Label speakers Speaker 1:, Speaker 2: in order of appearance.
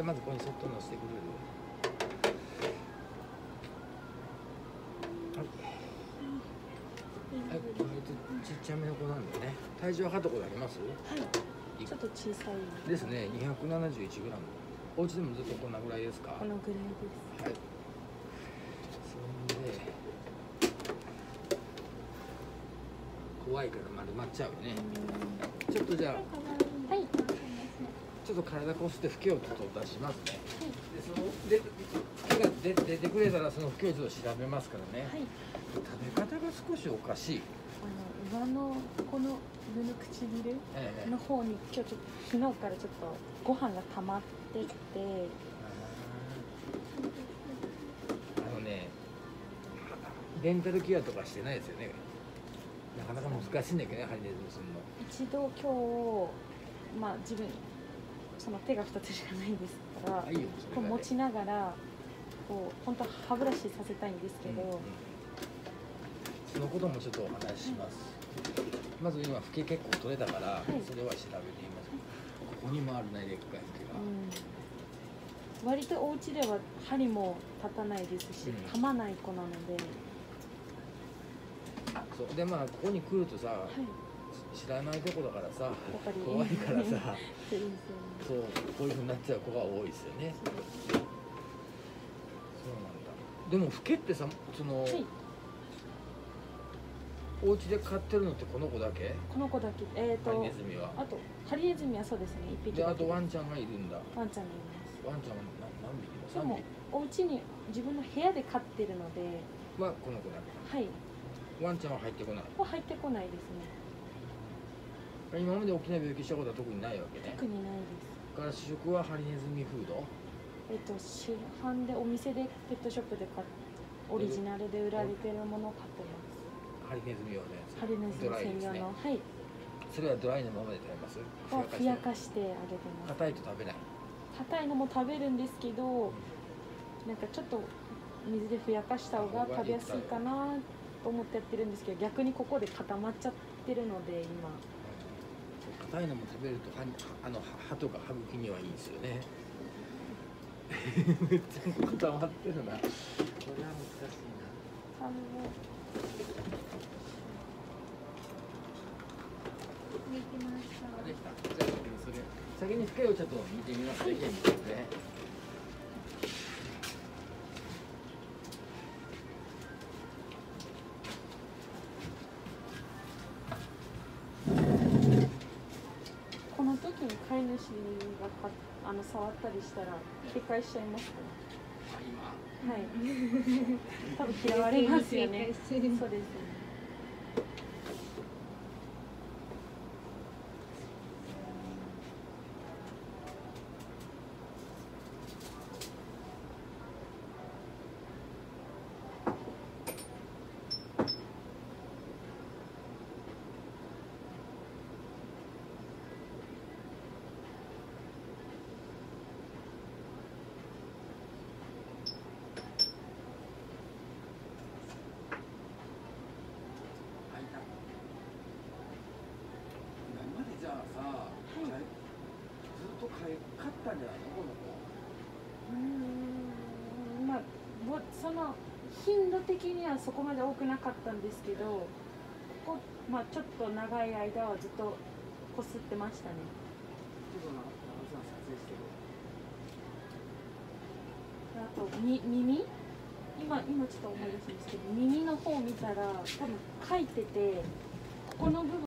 Speaker 1: じゃあまずここにそっと乗せてくれる。はい、はい、割とちっちゃめの子なんでね。体重測ったことあります？
Speaker 2: はい。ちょっと小さい。
Speaker 1: ですね。271g お家でもずっとこんなぐらいですか？
Speaker 2: このぐらいです。
Speaker 1: はい。そんで。怖いから丸まっちゃうよね。ちょっとじゃあ。
Speaker 2: はい
Speaker 1: ちょっと体こすって拭きをちょっと出しますね。で、そので手が出出てくれたらその拭きをちょっと調べますからね。
Speaker 2: はい
Speaker 1: 食べ方が少しおかしい。
Speaker 2: あの上のこの上の唇
Speaker 1: ええ
Speaker 2: の方に今日ちょっと昨日からちょっとご飯が溜まってきて
Speaker 1: あのね、レンタルケアとかしてないですよね。なかなか難しいんだけどね、ハリネズミするの。
Speaker 2: 一度今日まあ自分その手が2つしかないですからこう持ちながらこう本当は歯ブラシさせたいんですけど、
Speaker 1: うんうんそのこともちょっとお話しします。まず今拭き結構取れたから、
Speaker 2: い。
Speaker 1: それは調べてみます。ここにもあるね、でっかい拭きが。
Speaker 2: うん、割とお家では針も立たないですし、
Speaker 1: うん。
Speaker 2: 噛まない子なので、
Speaker 1: そう。でまあここに来るとさ、
Speaker 2: はい、
Speaker 1: 知らないとこだからさ怖いからさ。
Speaker 2: そう
Speaker 1: こういうふうになっちゃう子が多いですよね。
Speaker 2: そう
Speaker 1: なんだ。でもフケってさその、
Speaker 2: はい。
Speaker 1: お家で飼ってるのってこの子だけ？
Speaker 2: この子だけ。えっ、
Speaker 1: ハリ
Speaker 2: と
Speaker 1: ネズミは。
Speaker 2: あとハリネズミはそうですね一匹
Speaker 1: であとワンちゃんがいるんだ。
Speaker 2: ワンちゃんがいます。
Speaker 1: ワンちゃんは何何匹
Speaker 2: でも
Speaker 1: の3匹？
Speaker 2: お家に自分の部屋で飼ってるので。
Speaker 1: はこの子だけ。
Speaker 2: はい。
Speaker 1: ワンちゃんは入ってこない。
Speaker 2: は入ってこないですね
Speaker 1: 今まで大きな病気したことは特にないわけね。
Speaker 2: 特にないです。
Speaker 1: だから主食はハリネズミフード？
Speaker 2: えっ、と市販でお店でペットショップで買っオリジナルで売られてるものを買ってます。
Speaker 1: ハリネズミ用のやつ。
Speaker 2: ハリネズミ専用の、はい。
Speaker 1: それはドライのままで食べます？
Speaker 2: はふやかしてあげてます。
Speaker 1: 硬いと食べない？
Speaker 2: 硬いのも食べるんですけどなんかちょっと水でふやかした方が食べやすいかなと思ってやってるんですけど逆にここで固まっちゃってるので今
Speaker 1: 硬いのも食べると歯にあの歯とか歯茎にはいいですよね。めっちゃ固まってるな。これは難しいな。
Speaker 2: できました。
Speaker 1: できた。じゃあそれ先に深いをちょっと見てみます。ね、現実ね
Speaker 2: この時に飼い主がかあの触ったりしたら警戒しちゃいますか？
Speaker 1: 今。
Speaker 2: はい。多分嫌われますよね。そうですよね
Speaker 1: 開いた今までじゃあさ、
Speaker 2: い
Speaker 1: かいずっとかい勝ったんじゃないのこの子
Speaker 2: うんまあその頻度的にはそこまで多くなかったんですけどここ、まあ、ちょっと長い間はずっとこすってましたね。あとみ耳？今今ちょっと思い出すんですけど耳の方見たら多分書いててここの部分